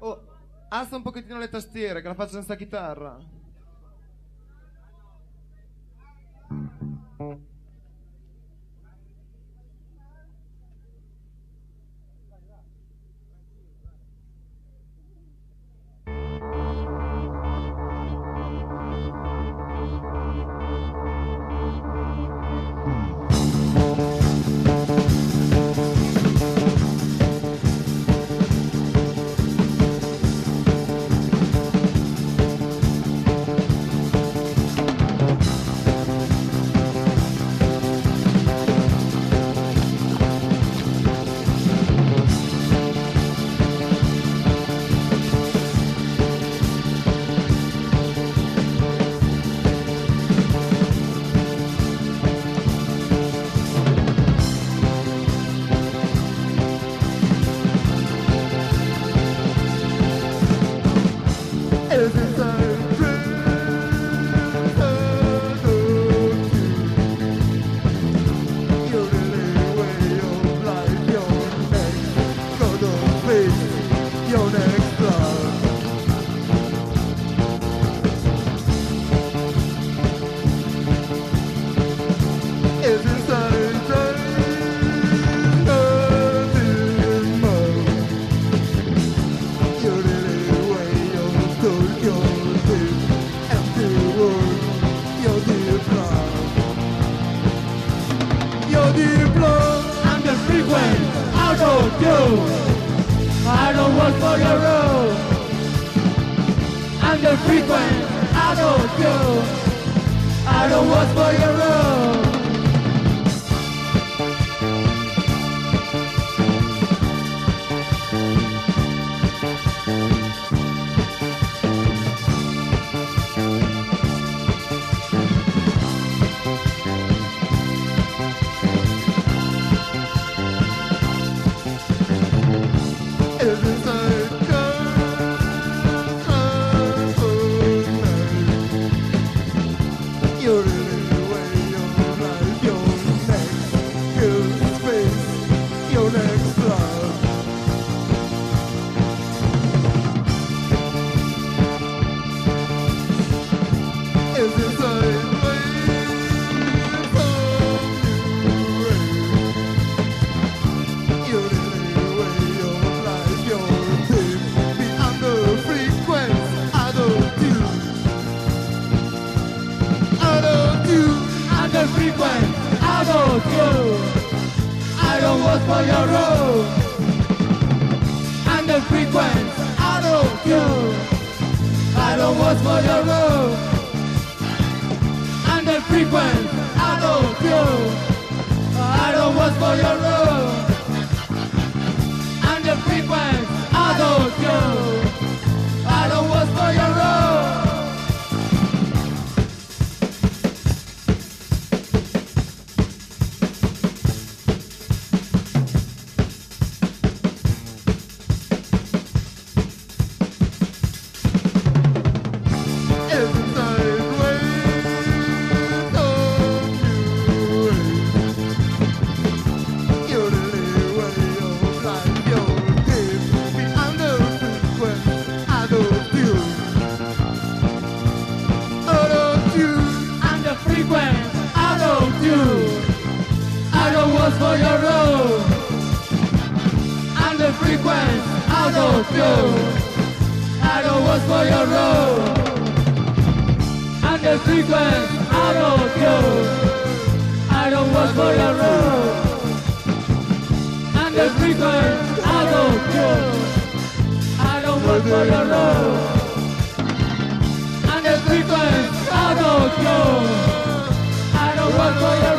Oh, alza un pochettino le tastiere che la faccio sta chitarra. The frequent auto tune. I don't work for your road. And the frequent auto tune. I don't work for your And Work for your road. Work for your road. And the frequent auto tune. I don't work for your road. And the frequent auto tune. I don't work for your road. And the frequent auto tune. I don't work for your road. And the frequent auto tune. I don't work for your